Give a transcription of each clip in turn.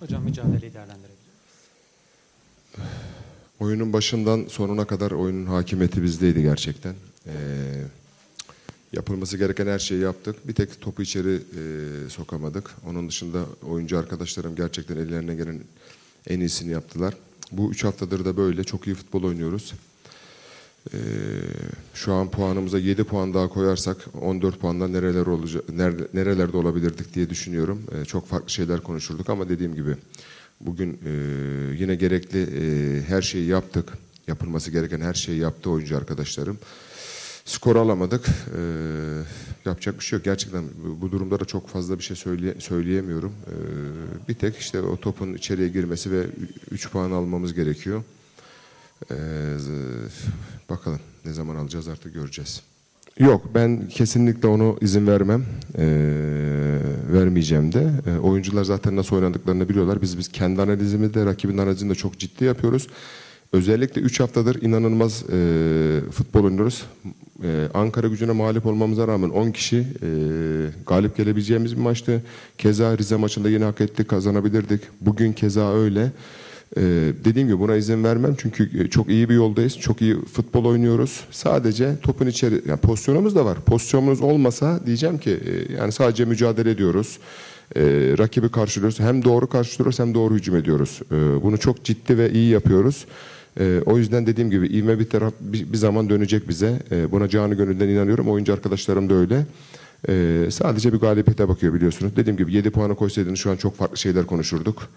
Hocam mücadeleyi değerlendirebilir. Oyunun başından sonuna kadar oyunun hakimiyeti bizdeydi gerçekten. Ee, yapılması gereken her şeyi yaptık. Bir tek topu içeri e, sokamadık. Onun dışında oyuncu arkadaşlarım gerçekten ellerine gelen en iyisini yaptılar. Bu üç haftadır da böyle. Çok iyi futbol oynuyoruz. Ee, şu an puanımıza 7 puan daha koyarsak 14 puandan nereler olacak, nerelerde olabilirdik diye düşünüyorum. Ee, çok farklı şeyler konuşurduk ama dediğim gibi bugün e, yine gerekli e, her şeyi yaptık. Yapılması gereken her şeyi yaptı oyuncu arkadaşlarım. Skor alamadık. Ee, yapacak bir şey yok. Gerçekten bu, durumda da çok fazla bir şey söyleye, söyleyemiyorum. Ee, bir tek işte o topun içeriye girmesi ve 3 puan almamız gerekiyor. Ee, bakalım ne zaman alacağız artık göreceğiz. Yok ben kesinlikle onu izin vermem. Ee, vermeyeceğim de. Ee, oyuncular zaten nasıl oynadıklarını biliyorlar. Biz biz kendi analizimi de rakibin analizini de çok ciddi yapıyoruz. Özellikle 3 haftadır inanılmaz e, futbol oynuyoruz. E, Ankara gücüne mağlup olmamıza rağmen 10 kişi e, galip gelebileceğimiz bir maçtı. Keza Rize maçında yine hak ettik, kazanabilirdik. Bugün keza öyle. Ee, dediğim gibi buna izin vermem çünkü e, çok iyi bir yoldayız. Çok iyi futbol oynuyoruz. Sadece topun içeri yani pozisyonumuz da var. Pozisyonumuz olmasa diyeceğim ki e, yani sadece mücadele ediyoruz. Ee, rakibi karşılıyoruz. Hem doğru karşılıyoruz hem doğru hücum ediyoruz. Bunu çok ciddi ve iyi yapıyoruz. O yüzden dediğim gibi ivme bir taraf bir, zaman dönecek bize. Buna canı gönülden inanıyorum. Oyuncu arkadaşlarım da öyle. Ee, sadece bir galibiyete bakıyor biliyorsunuz. Dediğim gibi 7 puanı koysaydınız şu an çok farklı şeyler konuşurduk.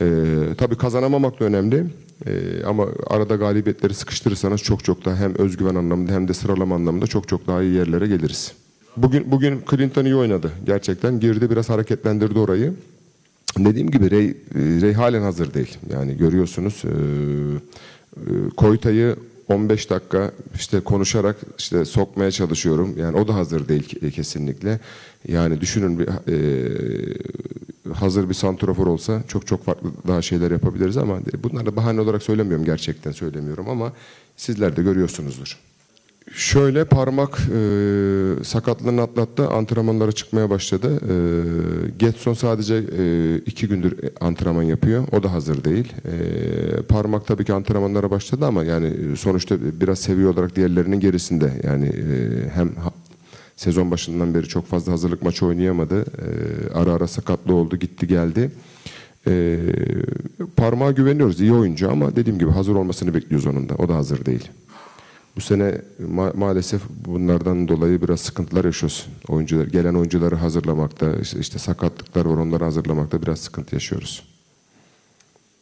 Ee, tabii kazanamamak da önemli. Ee, ama arada galibiyetleri sıkıştırırsanız çok çok daha hem özgüven anlamında hem de sıralama anlamında çok çok daha iyi yerlere geliriz. Bugün bugün Clinton iyi oynadı. Gerçekten girdi biraz hareketlendirdi orayı. Dediğim gibi Rey, Rey halen hazır değil. Yani görüyorsunuz e, e, Koyta'yı 15 dakika işte konuşarak işte sokmaya çalışıyorum. Yani o da hazır değil kesinlikle. Yani düşünün bir e, hazır bir santrafor olsa çok çok farklı daha şeyler yapabiliriz ama bunları bahane olarak söylemiyorum gerçekten söylemiyorum ama sizler de görüyorsunuzdur. Şöyle parmak e, sakatlığını atlattı. Antrenmanlara çıkmaya başladı. E, Getson sadece e, iki gündür antrenman yapıyor. O da hazır değil. E, parmak tabii ki antrenmanlara başladı ama yani sonuçta biraz seviye olarak diğerlerinin gerisinde. Yani e, hem ha- sezon başından beri çok fazla hazırlık maçı oynayamadı. E, ara ara sakatlı oldu, gitti geldi. E, parmağa güveniyoruz. iyi oyuncu ama dediğim gibi hazır olmasını bekliyoruz onun da. O da hazır değil. Bu sene ma- maalesef bunlardan dolayı biraz sıkıntılar yaşıyoruz. Oyuncular, gelen oyuncuları hazırlamakta, işte, işte sakatlıklar var onları hazırlamakta biraz sıkıntı yaşıyoruz.